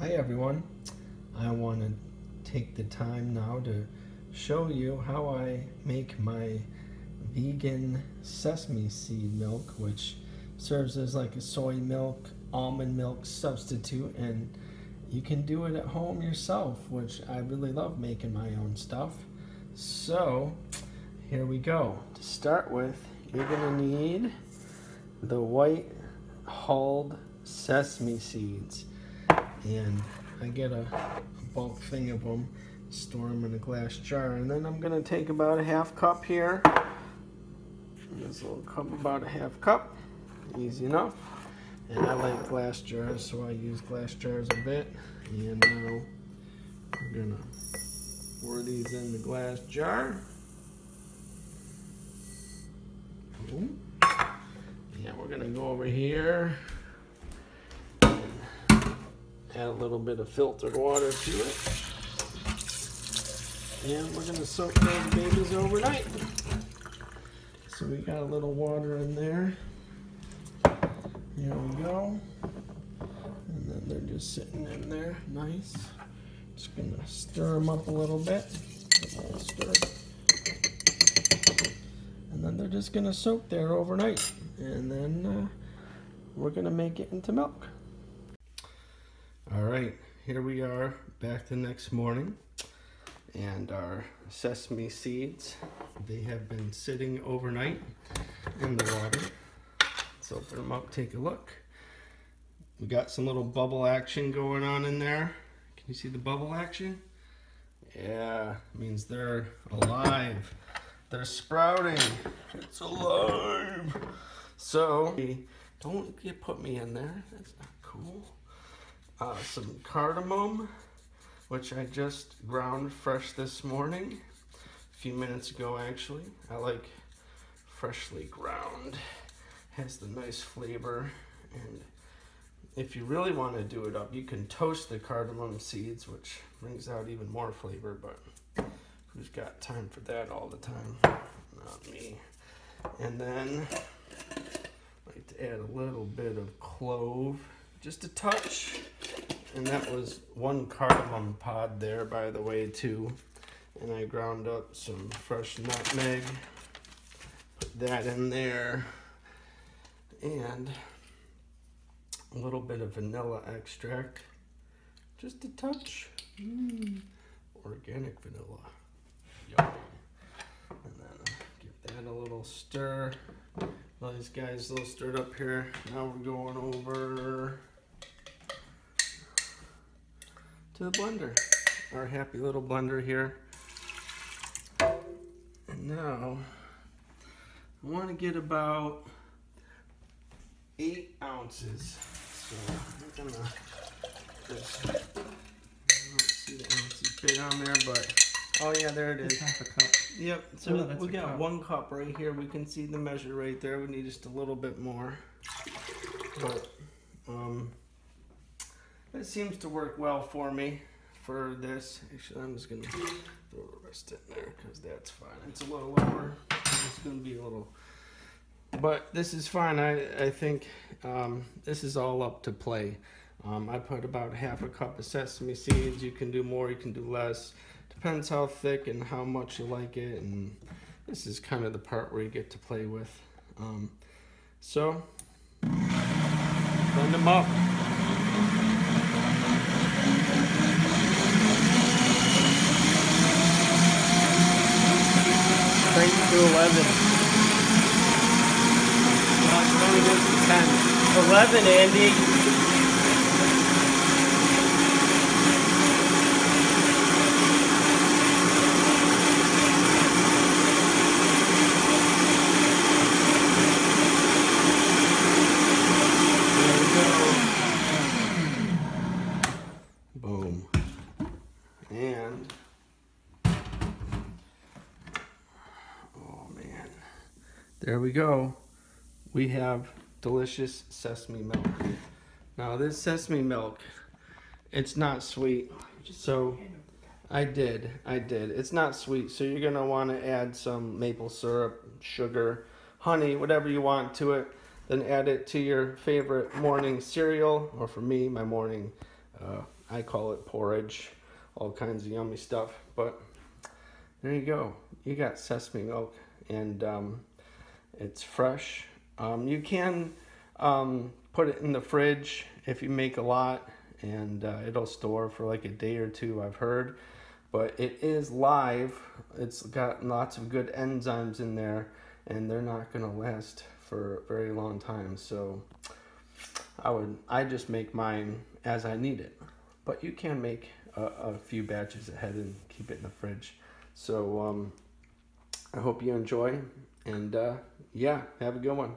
Hi everyone. I want to take the time now to show you how I make my vegan sesame seed milk which serves as like a soy milk, almond milk substitute and you can do it at home yourself which I really love making my own stuff. So here we go. To start with you're going to need the white hulled sesame seeds and I get a, bulk thing of them store them in a glass jar and then I'm gonna take about a half cup here. This little cup about a half cup easy enough. And I like glass jars so I use glass jars a bit. And now I'm gonna pour these in the glass jar. Boom. Yeah, we're gonna go over here add a little bit of filtered water to it. And we're gonna soak those babies overnight. So we got a little water in there. Here we go. And then they're just sitting in there, nice. Just gonna stir them up a little bit. And then they're just gonna soak there overnight. And then uh, we're gonna make it into milk. All right, here we are back the next morning and our sesame seeds, they have been sitting overnight in the water. Let's open them up, take a look. We got some little bubble action going on in there. Can you see the bubble action? Yeah, means they're alive. They're sprouting. It's alive. So, don't get put me in there. That's not cool uh, some cardamom, which I just ground fresh this morning, a few minutes ago actually. I like freshly ground, has the nice flavor, and if you really want to do it up, you can toast the cardamom seeds, which brings out even more flavor, but who's got time for that all the time? Not me. And then I like to add a little bit of clove just a touch. And that was one cardamom pod there, by the way, too. And I ground up some fresh nutmeg, put that in there, and a little bit of vanilla extract, just a touch. Mm, organic vanilla. And then give that a little stir. Well, these guys a little stirred up here. Now we're going over to the blender. Our happy little blender here. And now, I want to get about eight ounces. So I'm gonna just, I don't see the ounces bit on there, but, oh yeah, there it is. half a cup. Yep, so oh, we got cup. one cup right here. We can see the measure right there. We need just a little bit more. But, um, it seems to work well for me for this. Actually, I'm just gonna throw the rest in there because that's fine. It's a little lower. It's gonna be a little, but this is fine. I I think um, this is all up to play. Um, I put about half a cup of sesame seeds. You can do more. You can do less. Depends how thick and how much you like it. And this is kind of the part where you get to play with. Um, so blend them up. To 11. No, it's only to 10. 11, Andy. There we go. We have delicious sesame milk. Now this sesame milk, it's not sweet. So I did, I did. It's not sweet, so you're gonna wanna add some maple syrup, sugar, honey, whatever you want to it. Then add it to your favorite morning cereal, or for me, my morning Uh, I call it porridge, all kinds of yummy stuff. But there you go. You got sesame milk, and um, it's fresh. Um, you can um, put it in the fridge if you make a lot, and uh, it'll store for like a day or two. I've heard, but it is live. It's got lots of good enzymes in there, and they're not gonna last for a very long time. So I would I just make mine as I need it, but you can make a, a few batches ahead and keep it in the fridge. So um, I hope you enjoy, and uh, yeah, have a good one.